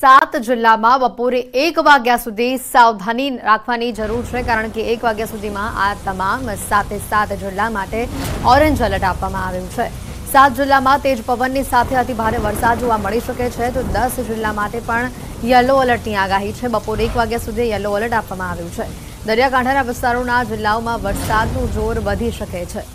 સાત જિલ્લામાં બપોરે એક વાગ્યા સુધી સાવધાની રાખવાની જરૂર છે, કારણ કે એક વાગ્યા સુધીમાં આ તમામ સાતે સાત જિલ્લા માટે ઓરેન્જ એલર્ટ આપવામાં આવ્યું છે. સાત જિલ્લામાં તેજ પવનની સાથે અતિભારે વરસાદ જોવા મળી શકે છે, તો દસ જિલ્લા માટે પણ યલો એલર્ટની આગાહી છે. બપોરે એક વાગ્યા સુધી યલો એલર્ટ આપવામાં આવ્યું છે. દરિયાકાંઠાના વિસ્તારોના જિલ્લાઓમાં વરસાદનું જોર વધી શકે છે.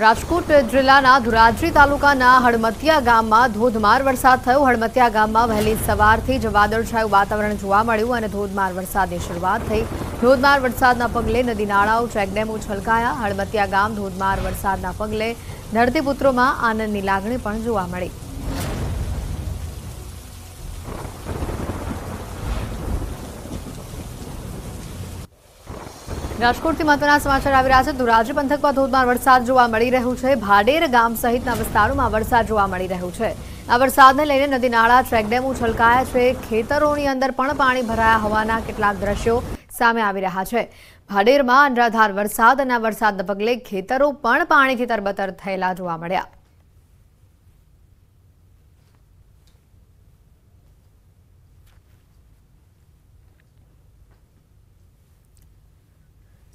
રાજકોટ જિલ્લાના ધોરાજી તાલુકાના હળમતિયા ગામમાં ધોધમાર વરસાદ થયો. હળમતિયા ગામમાં વહેલી સવારથી જ વાદળછાયું વાતાવરણ જોવા મળ્યું અને ધોધમાર વરસાદની શરૂઆત થઈ. ધોધમાર વરસાદના પગલે નદી નાળાઓ, ચેકડેમો છલકાયા. હળમતિયા ગામ ધોધમાર વરસાદના પગલે ધરતીપુત્રોમાં આનંદની લાગણી પણ જોવા મળી. રાજકોટથી મહત્વના સમાચાર આવી રહ્યા છે. ધોરાજી પંથકમાં ધોધમાર વરસાદ જોવા મળી રહ્યું છે. ભાડેર ગામ સહિતના વિસ્તારોમાં વરસાદ જોવા મળી રહ્યું છે. આ વરસાદને લઈને નદી નાળા ચેકડેમો છલકાયા છે. ખેતરોની અંદર પણ પાણી ભરાયા હોવાના કેટલાક દ્રશ્યો સામે આવી રહ્યા છે. ભાડેરમાં અનરાધાર વરસાદ અને વરસાદના પગલે ખેતરો પણ પાણીથી તરબતર થયેલા જોવા મળ્યા.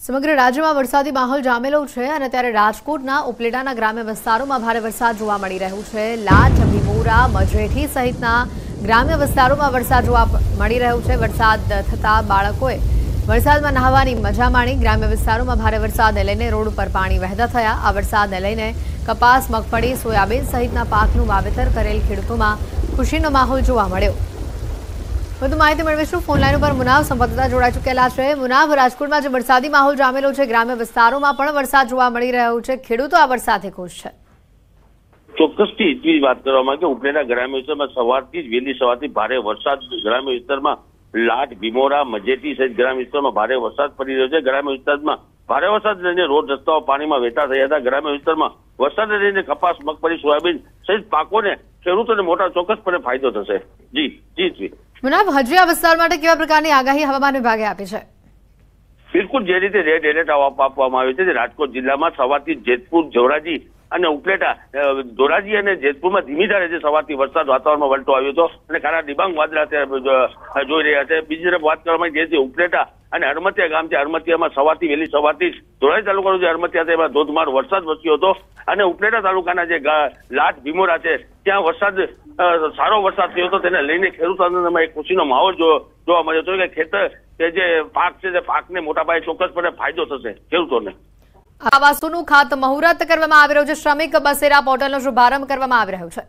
સમગ્ર રાજ્યમાં વરસાદી માહોલ જામેલો છે અને ત્યારે રાજકોટના ઉપલેટાના ગ્રામ્ય વિસ્તારોમાં ભારે વરસાદ જોવા મળી રહ્યું છે. લાઠ ભીમોરા મજેઠી સહિતના ગ્રામ્ય વિસ્તારોમાં વરસાદ જોવા મળી રહ્યું છે. વરસાદ થતા બાળકોએ વરસાદમાં નહાવાની મજા માણી ગ્રામ્ય વિસ્તારોમાં ભારે વરસાદને લઈને રોડ ઉપર પાણી વહેતા થયા. આ વરસાદને લઈને કપાસ, મગફળી, સોયાબીન સહિતના પાકનું વાવેતર કરેલ ખેડૂતોમાં ખુશીનો માહોલ જોવા મળ્યો. વધુ માહિતી મેળવીશું. ફોન લાઈન ઉપર મુનાવ સંવાદદાતા જોડાઈ ચૂકેલા છે. મુનાવ, રાજકોટમાં જે વરસાદી માહોલ જામેલો છે, ગ્રામ્ય વિસ્તારોમાં પણ વરસાદ જોવા મળી રહ્યો છે. ખેડૂતો આ વરસાદથી ખુશ છે. ચોક્કસથી એટલી વાત કરવામાં કે ઉપલેટા ગ્રામ્ય વિસ્તારમાં સવારથી જ વહેલી સવારથી ભારે વરસાદ. ગ્રામ્ય વિસ્તારમાં લાટ, ભીમોરા, મજેટી સહિત ગ્રામ્ય વિસ્તારમાં ભારે વરસાદ પડી રહ્યો છે. ગ્રામ્ય વિસ્તારમાં ભારે વરસાદ લઈને રોડ રસ્તાઓ પાણીમાં વહેતા થયા હતા. ગ્રામ્ય વિસ્તારમાં વરસાદને લઈને કપાસ, મગફળી, સોયાબીન સહિત પાકોને ખેડૂતોને મોટા ચોક્કસપણે ફાયદો થશે. જી જી જી. મુનાફ હજી આ વિસ્તાર માટે કેવા પ્રકારની આગાહી હવામાન વિભાગે આપી છે? બિલકુલ, જે રીતે રેડ એલર્ટ આપવામાં આવ્યું છે રાજકોટ જિલ્લામાં સવારથી જેતપુર જોરાજી અને ઉપલેટા ધોરાજી અને જેતપુરમાં ધીમી ધારે જે સવારથી વરસાદ વાતાવરણમાં વળતો આવ્યો હતો અને કાળા ડિબાંગ વાદળા જોઈ રહ્યા છે. બીજી તરફ વાત કરવામાં જે છે ઉપલેટા અને હરમતિયા ગામ છે, હરમતિયામાં સવારથી વહેલી સવારથી ધોરાજી તાલુકાનો જે હરમતિયા છે, એમાં ધોધમાર વરસાદ વરસ્યો હતો. અને ઉપલેટા તાલુકાના જે લાટ ભીમોરા છે, ત્યાં વરસાદ સારો વરસાદ થયો હતો. તેને લઈને ખેડૂતોમાં એક ખુશીનો માહોલ જોવા મળ્યો હતો કે ખેતર, કે જે પાક છે, તે પાકને મોટા પાયે ચોક્કસપણે ફાયદો થશે ખેડૂતોને. આ વાસ્તુનું ખાત મુહૂર્ત કરવામાં આવી રહ્યું છે. શ્રમિક બસેરા પોર્ટલનો શુભારંભ કરવામાં આવી રહ્યો છે.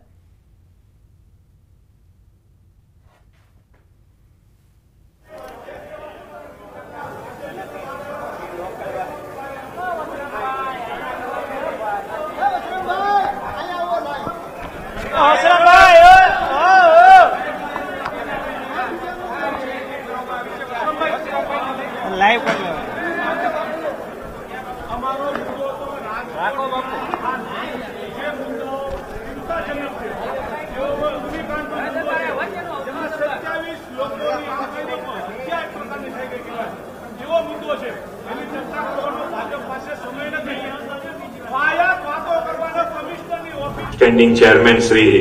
સ્ટેન્ડિંગ ચેરમેન શ્રી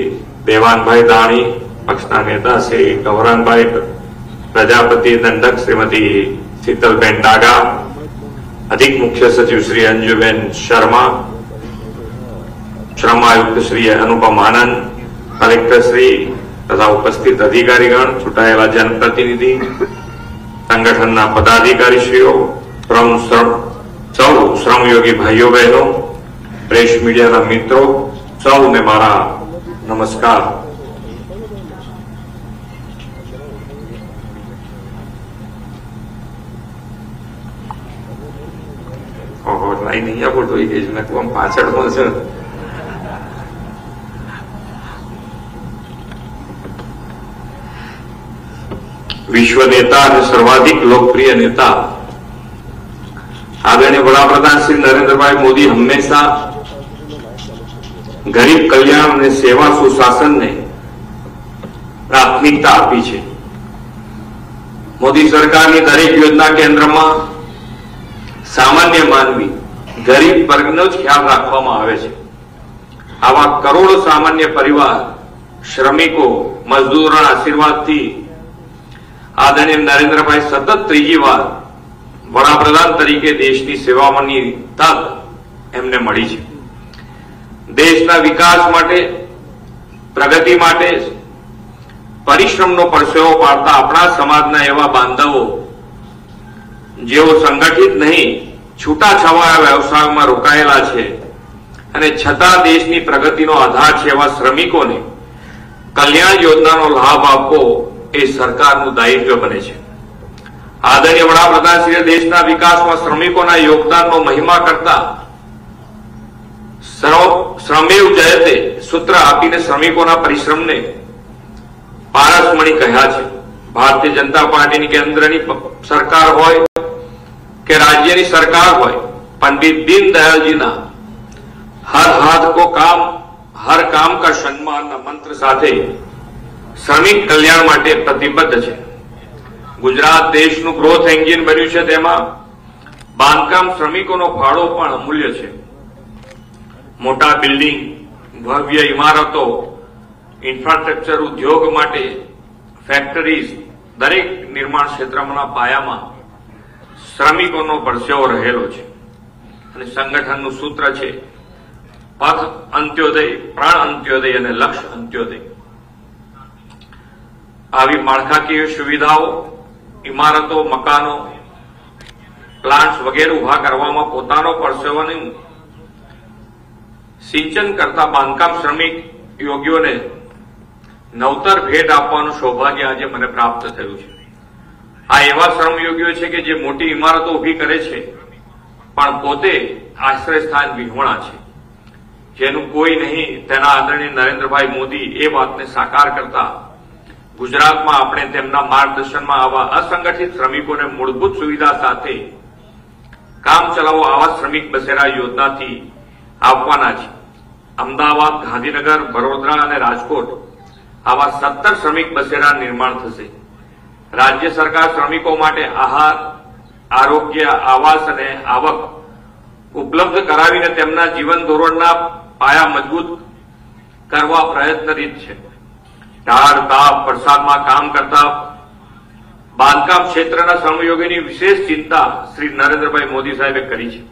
દેવાનભાઈ દાણી પક્ષના નેતા શ્રી ગૌરાનભાઈ પ્રજાપતિ દંડક શ્રીમતી શીતલબેન ડાગા અધિક મુખ્ય સચિવ શ્રી અંજુબેન શર્મા શ્રમ આયુક્ત શ્રી અનુપમ આનંદ કલેક્ટર શ્રી તથા ઉપસ્થિત અધિકારીગણ ચૂંટાયેલા જનપ્રતિનિધિ સંગઠનના પદાધિકારીશ્રીઓ શ્રમ શ્રમ- સૌ શ્રમયોગી ભાઈઓ બહેનો પ્રેસ મીડિયાના મિત્રો સૌને મારા નમસ્કાર. લાઈન અહીંયા પણ ધોઈ ગઈ છે? મેં આમ પાછળ પણ છે. વિશ્વ નેતા અને સર્વાધિક લોકપ્રિય નેતા. આદરણીય વડાપ્રધાન શ્રી નરેન્દ્રભાઈ મોદી હંમેશા ગરીબ કલ્યાણ અને સેવા સુશાસનને પ્રાથમિકતા આપી છે. મોદી સરકારની દરેક યોજના કેન્દ્રમાં સામાન્ય માનવી, ગરીબ વર્ગનો જ ખ્યાલ રાખવામાં આવે છે. આવા કરોડો સામાન્ય પરિવાર, શ્રમિકો, મજદૂરોના આશીર્વાદથી આદરણીય નરેન્દ્રભાઈ સતત ત્રીજી વાર વડાપ્રધાન તરીકે દેશની સેવામાંની તક એમને મળી છે. દેશના વિકાસ માટે, પ્રગતિ માટે પરિશ્રમનો પરસેવો પાડતા આપણા સમાજના એવા બાંધવો, જેઓ સંગઠિત નહીં, છૂટાછવાયા વ્યવસાયમાં રોકાયેલા છે. અને છતાં દેશની પ્રગતિનો આધાર છે એવા શ્રમિકોને કલ્યાણ યોજનાનો લાભ આપવો એ સરકારનું દાયિત્વ બને છે. આદરણીય વડાપ્રધાન શ્રી દેશના વિકાસમાં શ્રમિકોના યોગદાનનો મહિમા કરતા શ્રમેવ જયતે સૂત્ર આપીને શ્રમિકોના પરિશ્રમને પારસમણી કહ્યા છે. ભારતીય જનતા પાર્ટીની કેન્દ્રની સરકાર હોય કે રાજ્યની સરકાર હોય, પંડિત દીનદયાળજીના હર હાથ કો કામ, હર કામ કા સન્માનના મંત્ર સાથે શ્રમિક કલ્યાણ માટે પ્રતિબદ્ધ છે. ગુજરાત દેશનું ગ્રોથ એન્જિન બન્યું છે તેમાં બાંધકામ શ્રમિકોનો ફાળો પણ અમૂલ્ય છે. મોટા બિલ્ડિંગ, ભવ્ય ઇમારતો ઇન્ફ્રાસ્ટ્રક્ચર ઉદ્યોગ માટે ફેક્ટરીઝ દરેક નિર્માણ ક્ષેત્રના પાયામાં શ્રમિકોનો પરસેવો રહેલો છે. અને સંગઠનનું સૂત્ર છે, પથ અંત્યોદય, પ્રાણ અંત્યોદય અને લક્ષ્ય અંત્યોદય. આવી માળખાકીય સુવિધાઓ, ઇમારતો, મકાનો, પ્લાન્ટ્સ વગેરે ઊભા કરવામાં પોતાનો પરસેવાનું સિંચન કરતા બાંધકામ શ્રમિક યોગીઓને નવતર ભેટ આપવાનું સૌભાગ્ય આજે મને પ્રાપ્ત થયું છે. આ એવા શ્રમયોગીઓ છે કે જે મોટી ઇમારતો ઊભી કરે છે, પણ પોતે આશ્રયસ્થાન વિહોણા છે. જેનું કોઈ નહીં, તેના આદરણીય નરેન્દ્રભાઈ મોદી એ વાતને સાકાર કરતા ગુજરાતમાં આપણે તેમના માર્ગદર્શનમાં આવા અસંગઠિત શ્રમિકોને મૂળભૂત સુવિધા સાથે કામ ચલાવો આવા શ્રમિક બસેરા યોજનાથી આપવાના છે. અમદાવાદ, ગાંધીનગર, વડોદરા અને રાજકોટ આવા સત્તર શ્રમિક બસેરા નિર્માણ થશે. રાજ્ય સરકાર શ્રમિકો માટે આહાર, આરોગ્ય, આવાસ અને આવક ઉપલબ્ધ કરાવીને તેમના જીવન ધોરણના પાયા મજબૂત કરવા પ્રયત્નરીત છે. ઢાળ, તાપ, વરસાદમાં કામ કરતા બાંધકામ ક્ષેત્રના શ્રમયોગીની વિશેષ ચિંતા શ્રી નરેન્દ્રભાઈ મોદી સાહેબે કરી છે.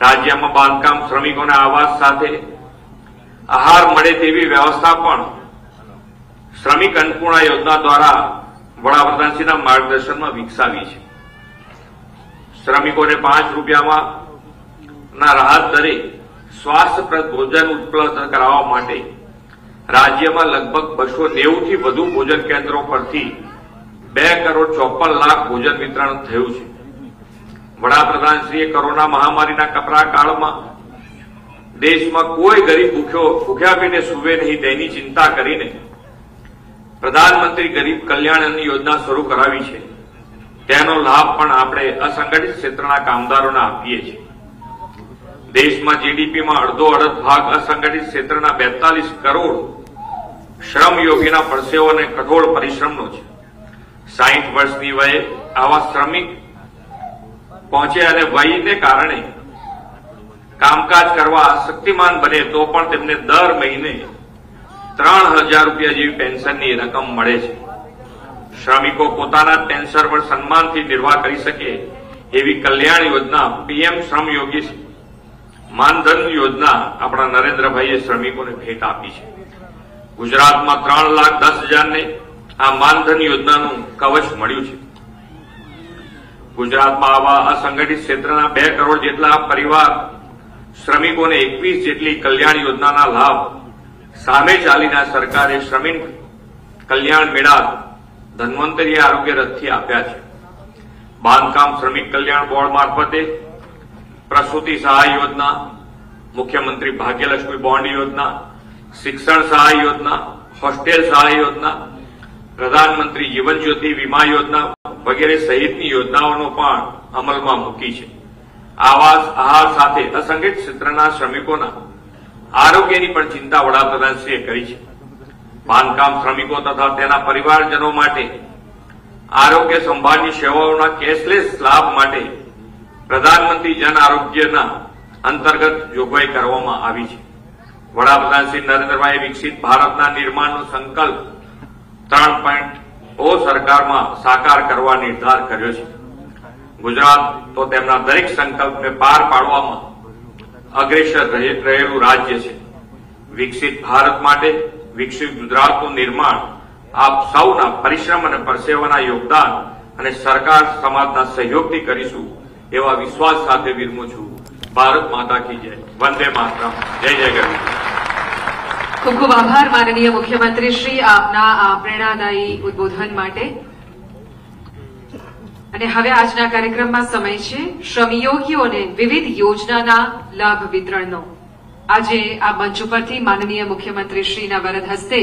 રાજ્યમાં બાંધકામ શ્રમિકોના આવાસ સાથે આહાર મળે તેવી વ્યવસ્થા પણ શ્રમિક અન્નપૂર્ણા યોજના દ્વારા વડાપ્રધાનશ્રીના માર્ગદર્શનમાં વિકસાવી છે. શ્રમિકોને પાંચ રૂપિયામાં ના રાહત દરે સ્વાસ્થ્યપ્રદ ભોજન ઉપલબ્ધ કરાવવા માટે રાજ્યમાં લગભગ બસો નેવુંથી વધુ ભોજન કેન્દ્રો પરથી બે કરોડ ચોપન લાખ ભોજન વિતરણ થયું છે. વડાપ્રધાનશ્રીએ કોરોના મહામારીના કપરા કાળમાં દેશમાં કોઈ ગરીબ ભૂખ્યો ભૂખ્યા પીને સુવે નહીં તેની ચિંતા કરીને પ્રધાનમંત્રી ગરીબ કલ્યાણ યોજના શરૂ કરાવી છે. તેનો લાભ પણ આપણે અસંગઠિત ક્ષેત્રના કામદારોને આપીએ છીએ. દેશમાં જીડીપીમાં અડધો અડધ ભાગ અસંગઠિત ક્ષેત્રના બેતાલીસ કરોડ શ્રમયોગીના પરસેવો અને કઠોળ પરિશ્રમનો છે. સાહીઠ વર્ષની વયે આવા શ્રમિક પહોંચે અને વયને કારણે કામકાજ કરવા શક્તિમાન બને તો પણ તેમને દર મહિને ત્રણ હજાર રૂપિયા જેવી પેન્શનની રકમ મળે છે. શ્રમિકો પોતાના પેન્શન પર સન્માનથી નિર્વાહ કરી શકે એવી કલ્યાણ યોજના પીએમ શ્રમયોગી માનધન યોજના આપણા નરેન્દ્રભાઈએ શ્રમિકોને ભેટ આપી છે. ગુજરાતમાં ત્રણ લાખ દસ હજારને આ માનધન યોજનાનું કવચ મળ્યું છે. ગુજરાતમાં આવા અસંગઠિત ક્ષેત્રના બે કરોડ જેટલા પરિવાર શ્રમિકોને એકવીસ જેટલી કલ્યાણ યોજનાના લાભ સામે ચાલીના સરકારે શ્રમિક કલ્યાણ મેળા ધન્વંતરી આરોગ્ય રથથી આપ્યા છે. બાંધકામ શ્રમિક કલ્યાણ બોર્ડ મારફતે પ્રસૂતિ સહાય યોજના, મુખ્યમંત્રી ભાગ્યલક્ષ્મી બોન્ડ યોજના, શિક્ષણ સહાય યોજના, હોસ્ટેલ સહાય યોજના, પ્રધાનમંત્રી જીવન જ્યોતિ વીમા યોજના વગેરે સહિતની યોજનાઓનો પણ અમલમાં મૂકી છે. આવાસ આહાર સાથે અસંગઠિત ક્ષેત્રના શ્રમિકોના આરોગ્યની પણ ચિંતા વડાપ્રધાનશ્રીએ કરી છે. બાંધકામ શ્રમિકો તથા તેના પરિવારજનો માટે આરોગ્ય સંભાળની સેવાઓના કેશલેસ લાભ માટે પ્રધાનમંત્રી જન આરોગ્યના અંતર્ગત જોગવાઈ કરવામાં આવી છે. વડાપ્રધાન શ્રી નરેન્દ્રભાઈ વિકસિત ભારતના નિર્માણનો સંકલ્પ ત્રણ પોઈન્ટ ઓ સરકારમાં સાકાર કરવા નિર્ધાર કર્યો છે. ગુજરાત તો તેમના દરેક સંકલ્પને પાર પાડવામાં અગ્રેસર રહેલું રાજ્ય છે. વિકસિત ભારત માટે, વિકસિત ગુજરાતનું નિર્માણ, આપ સૌના પરિશ્રમ અને પરસેવાના યોગદાન અને સરકાર સમાજના સહયોગથી કરીશું એવા વિશ્વાસ સાથે વિરમું છું. ભારત માતા કી જય. વંદે માતરમ. જય જય ગરવી. ખૂબ ખૂબ આભાર, માનનીય મુખ્યમંત્રી શ્રી. આપના પ્રેરણાદાયી ઉદબોધન માટે. અને હવે આજના કાર્યક્રમમાં સમય છે. શ્રમયોગીઓને વિવિધ યોજનાના લાભ વિતરણનો. આજે આ મંચ ઉપરથી માનનીય મુખ્યમંત્રી વરદ હસ્તે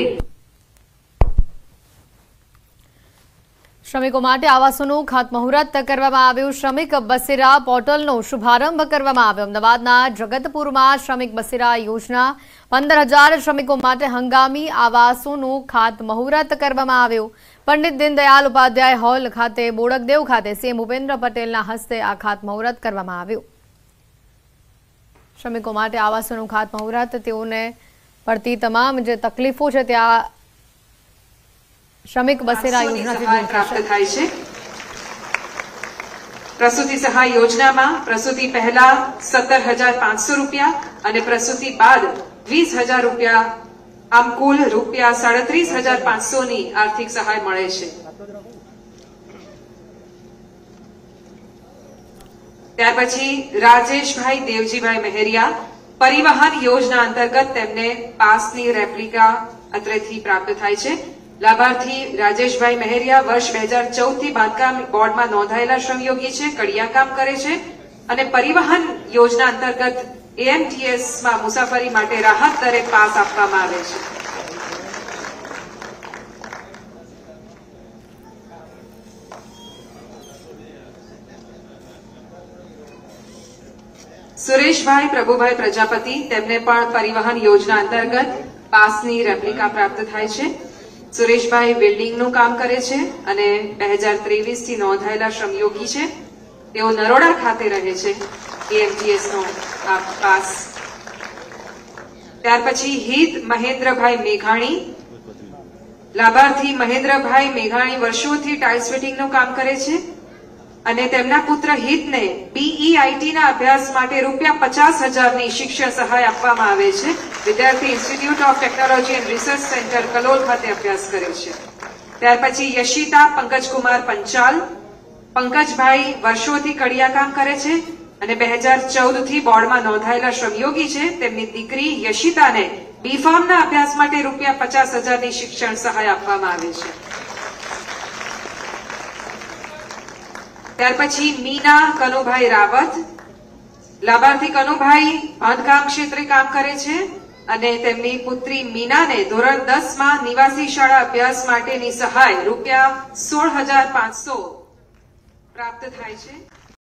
શ્રમિકો માટે આવાસોનું ખાતમુહૂર્ત કરવામાં આવ્યું. શ્રમિક બસેરા પોર્ટલનો શુભારંભ કરવામાં આવ્યો. અમદાવાદના જગતપુરમાં શ્રમિક બસેરા યોજના પંદર હજાર શ્રમિકો માટે હંગામી આવાસોનું ખાતમુહૂર્ત કરવામાં આવ્યું. પંડિત દીનદયાલ ઉપાધ્યાય હોલ ખાતે બોડકદેવ ખાતે સીએમ ભૂપેન્દ્ર પટેલના હસ્તે આ ખાતમુહૂર્ત કરવામાં આવ્યું. શ્રમિકો માટે આવાસોનું ખાતમુહૂર્ત તેઓને પડતી તમામ જે તકલીફો છે ત્યાં શ્રમિક બસેરા યોજનાથી પ્રાપ્ત થાય છે. પ્રસૂતિ સહાય યોજનામાં પ્રસૂતિ પહેલા સત્તર હજાર પાંચસો રૂપિયા અને પ્રસૂતિ બાદ વીસ હજાર રૂપિયા આમ કુલ રૂપિયા સાડત્રીસ હજાર પાંચસોની આર્થિક સહાય મળે છે. ત્યાર પછી રાજેશભાઈ દેવજીભાઈ મહેરિયા પરિવહન યોજના અંતર્ગત તેમને પાસની રેપ્લિકા અત્રેથી પ્રાપ્ત થાય છે. લાભાર્થી રાજેશભાઈ મહેરિયા વર્ષ બે હજાર ચૌદથી બાંધકામ બોર્ડમાં નોંધાયેલા શ્રમયોગી છે કડિયા કામ કરે છે અને પરિવહન યોજના અંતર્ગત એએમટીએસમાં મુસાફરી માટે રાહત દરે પાસ આપવામાં આવે છે. સુરેશભાઈ, પ્રભુભાઈ પ્રજાપતિ, તેમને પણ પરિવહન યોજના અંતર્ગત પાસની રેપ્લિકા પ્રાપ્ત થાય છે. સુરેશભાઈ વેલ્ડિંગનું કામ કરે છે અને બે હજાર ત્રેવીસથી નોંધાયેલા શ્રમયોગી છે. તેઓ નરોડા ખાતે રહે છે. એએમટીએસ આ પાસ. ત્યાર પછી હિત મહેન્દ્રભાઈ મેઘાણી. લાભાર્થી મહેન્દ્રભાઈ મેઘાણી વર્ષોથી ટાઇલ્સ ફિટિંગનું કામ કરે છે અને તેમના પુત્ર હિતને બીઈઆઈટીના અભ્યાસ માટે રૂપિયા પચાસ હજારની શિક્ષણ સહાય આપવામાં આવે છે. વિદ્યાર્થી institute of technology and research centre Kalol ખાતે અભ્યાસ કરે છે. ત્યાર પછી યશિતા, પંકજકુમાર પંચાલ. પંકજભાઈ વર્ષોથી કડિયા કામ કરે છે. અને બે હજાર ચૌદથી બોર્ડમાં નોંધાયેલા શ્રમયોગી છે. તેમની દીકરી યશિતાને બીફાર્મના અભ્યાસ માટે રૂપિયા પચાસ હજારની શિક્ષણ સહાય આપવામાં આવે છે. ત્યાર પછી મીના કનુભાઈ રાવત. લાભાર્થી કનુભાઈ બાંધકામ ક્ષેત્રે કામ કરે છે અને તેમની પુત્રી મીનાને ધોરણ દસમાં નિવાસી શાળા અભ્યાસ માટેની સહાય રૂપિયા સોળ હજાર પાંચસો પ્રાપ્ત થાય છે.